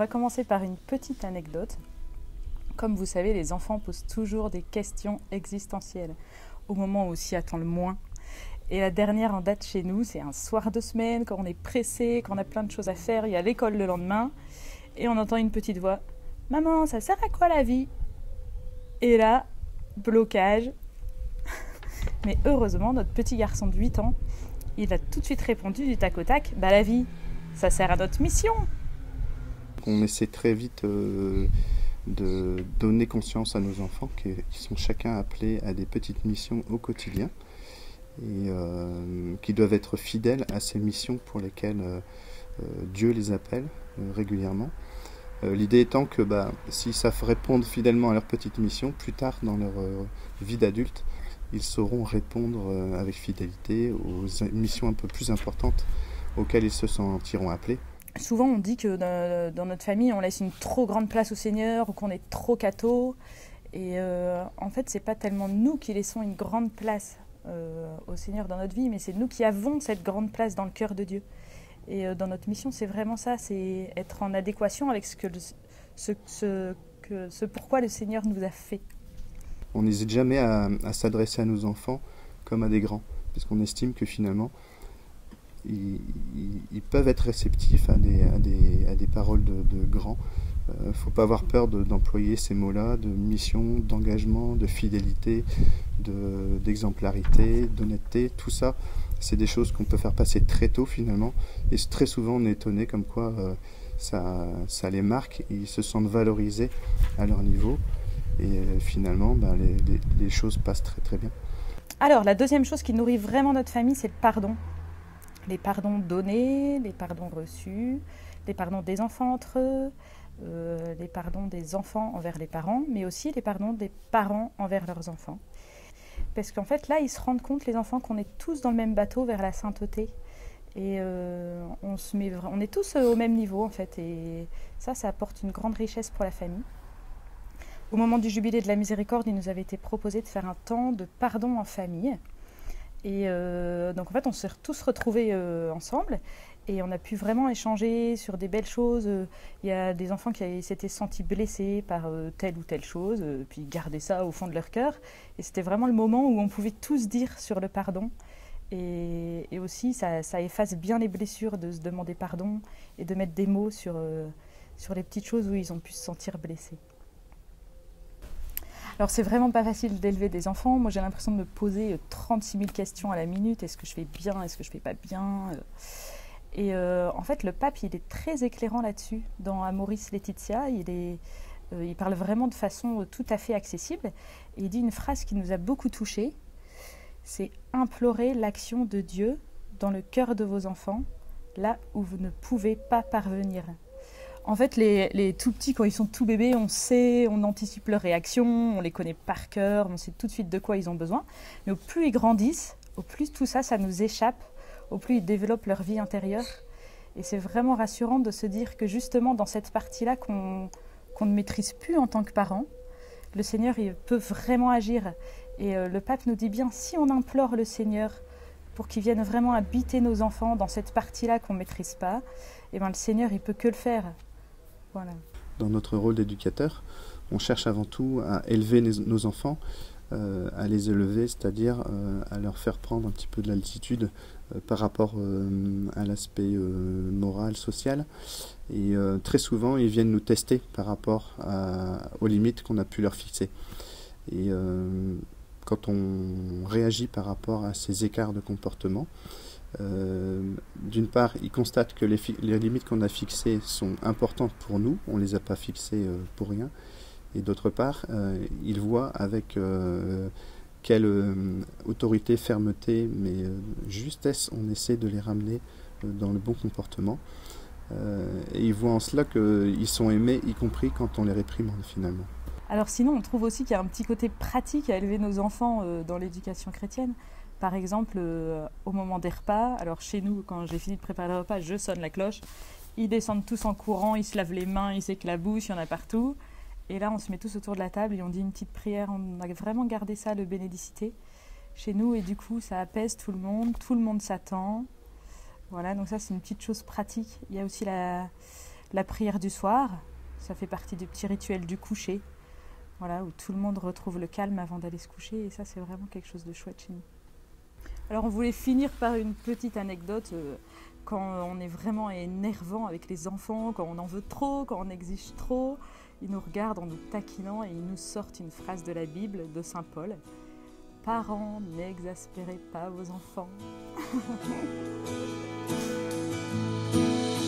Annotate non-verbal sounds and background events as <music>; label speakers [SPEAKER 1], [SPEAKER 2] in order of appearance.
[SPEAKER 1] va commencer par une petite anecdote. Comme vous savez, les enfants posent toujours des questions existentielles au moment où on s'y attend le moins. Et la dernière en date chez nous, c'est un soir de semaine, quand on est pressé, quand on a plein de choses à faire, il y a l'école le lendemain, et on entend une petite voix Maman, ça sert à quoi la vie? Et là, blocage. <laughs> Mais heureusement, notre petit garçon de 8 ans, il a tout de suite répondu du tac au tac Bah, la vie, ça sert à notre mission.
[SPEAKER 2] On essaie très vite euh, de donner conscience à nos enfants qui sont chacun appelés à des petites missions au quotidien et euh, qui doivent être fidèles à ces missions pour lesquelles euh, Dieu les appelle régulièrement. L'idée étant que bah, s'ils savent répondre fidèlement à leur petite mission, plus tard dans leur vie d'adulte, ils sauront répondre avec fidélité aux missions un peu plus importantes auxquelles ils se sentiront appelés.
[SPEAKER 1] Souvent, on dit que dans notre famille, on laisse une trop grande place au Seigneur ou qu'on est trop catho. Et euh, en fait, c'est pas tellement nous qui laissons une grande place euh, au Seigneur dans notre vie, mais c'est nous qui avons cette grande place dans le cœur de Dieu. Et euh, dans notre mission, c'est vraiment ça, c'est être en adéquation avec ce, que ce, pourquoi le Seigneur nous a fait.
[SPEAKER 2] On n'hésite jamais à, à s'adresser à nos enfants comme à des grands, parce qu'on estime que finalement, ils, peuvent être réceptifs à des, paroles de, grands. Il euh, ne faut pas avoir peur d'employer ces mots-là, de mission, d'engagement, de fidélité, d'exemplarité, d'honnêteté, tout ça, c'est des choses qu'on peut faire passer très tôt finalement. Et très souvent on est étonné comme quoi euh, ça, les marque, ils se sentent valorisés à leur niveau. Et euh, finalement, ben, les, les, les choses passent très très bien.
[SPEAKER 1] Alors, la deuxième chose qui nourrit vraiment notre famille, c'est le pardon les pardons donnés, les pardons reçus, les pardons des enfants entre eux, euh, les pardons des enfants envers les parents, mais aussi les pardons des parents envers leurs enfants. Parce qu'en fait, là, ils se rendent compte, les enfants, qu'on est tous dans le même bateau vers la sainteté. Et euh, on, se met, on est tous au même niveau, en fait. Et ça, ça apporte une grande richesse pour la famille. Au moment du jubilé de la miséricorde, il nous avait été proposé de faire un temps de pardon en famille. Et euh, donc en fait, on s'est tous retrouvés euh, ensemble et on a pu vraiment échanger sur des belles choses. Il y a des enfants qui s'étaient sentis blessés par euh, telle ou telle chose, puis garder ça au fond de leur cœur. Et c'était vraiment le moment où on pouvait tous dire sur le pardon. Et, aussi, ça, ça, efface bien les blessures de se demander pardon et de mettre des mots sur, sur les petites choses où ils ont pu se sentir blessés. Alors c'est vraiment pas facile d'élever des enfants. Moi j'ai l'impression de me poser 36 euh, 000 questions à la minute. Est-ce que je fais bien? Est-ce que je fais pas bien? Euh. Et euh, en fait le pape il est très éclairant là-dessus. Dans Amoris Laetitia, il, parle vraiment de façon tout à fait accessible. Il dit une phrase qui nous a beaucoup touchés. C'est implorer l'action de Dieu dans le cœur de vos enfants, là où vous ne pouvez pas parvenir. En fait, les, tout petits, quand ils sont tout bébés, on sait, on anticipe leurs réactions, on les connaît par cœur, on sait tout de suite de quoi ils ont besoin. Mais au plus ils grandissent, au plus tout ça, ça nous échappe, au plus ils développent leur vie intérieure. Et c'est vraiment rassurant de se dire que justement dans cette partie-là qu'on ne maîtrise plus en tant que parent, le Seigneur il peut vraiment agir. Et euh, le pape nous dit bien, si on implore le Seigneur pour qu'il vienne vraiment habiter nos enfants dans cette partie-là qu'on ne maîtrise pas, eh ben, le Seigneur il peut que le faire.
[SPEAKER 2] Dans notre rôle d'éducateur, on cherche avant tout à élever nos enfants, euh, à les élever, c'est-à-dire euh, à leur faire prendre un petit peu de l'altitude euh, par rapport à l'aspect moral, social. Et très souvent, ils viennent nous tester par rapport aux limites qu'on a pu leur fixer. Et quand on réagit par rapport à ces écarts de comportement, euh, d'une part, il constate que les, limites qu'on a fixées sont importantes pour nous, on ne les a pas fixées euh, pour rien. Et d'autre part, euh, il voit avec quelle autorité, fermeté, mais justesse on essaie de les ramener dans le bon comportement. et il voit en cela qu'ils sont aimés, y compris quand on les réprimande finalement.
[SPEAKER 1] Alors sinon, on trouve aussi qu'il y a un petit côté pratique à élever nos enfants dans l'éducation chrétienne. Par exemple, euh, au moment des repas, alors chez nous, quand j'ai fini de préparer le repas, je sonne la cloche. Ils descendent tous en courant, ils se lavent les mains, ils s'éclaboussent, il y en a partout. Et là, on se met tous autour de la table et on dit une petite prière. On a vraiment gardé ça, le bénédicité, chez nous. Et du coup, ça apaise tout le monde, tout le monde s'attend. Voilà, donc ça, c'est une petite chose pratique. Il y a aussi la, La prière du soir, ça fait partie du petit rituel du coucher, voilà, où tout le monde retrouve le calme avant d'aller se coucher, et ça c'est vraiment quelque chose de chouette chez nous. Alors on voulait finir par une petite anecdote. Euh, quand on est vraiment énervant avec les enfants, quand on en veut trop, quand on exige trop, ils nous regardent en nous taquinant et ils nous sortent une phrase de la Bible de Saint Paul. Parents, n'exaspérez pas vos enfants. <laughs>